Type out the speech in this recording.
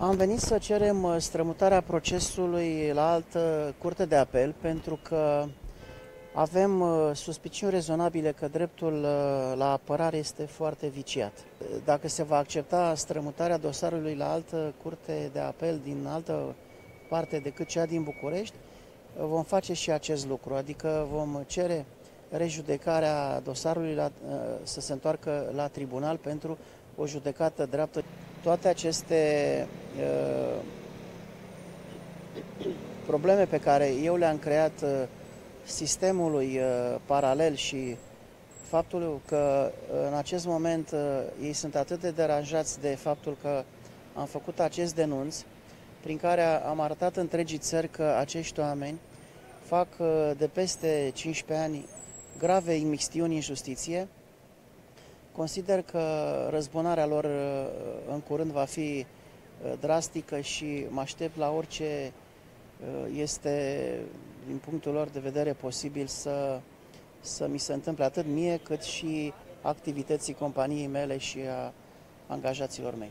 Am venit să cerem uh, strămutarea procesului la altă curte de apel pentru că avem uh, suspiciuni rezonabile că dreptul uh, la apărare este foarte viciat. Dacă se va accepta strămutarea dosarului la altă curte de apel din altă parte decât cea din București, vom face și acest lucru, adică vom cere rejudecarea dosarului la, să se întoarcă la tribunal pentru o judecată dreaptă. Toate aceste uh, probleme pe care eu le-am creat uh, sistemului uh, paralel și faptul că uh, în acest moment uh, ei sunt atât de deranjați de faptul că am făcut acest denunț, prin care am arătat întregii țări că acești oameni fac uh, de peste 15 ani grave imixtiuni în justiție, Consider că răzbunarea lor uh, în curând va fi uh, drastică și mă aștept la orice uh, este, din punctul lor de vedere, posibil să, să mi se întâmple atât mie cât și activității companiei mele și a angajaților mei.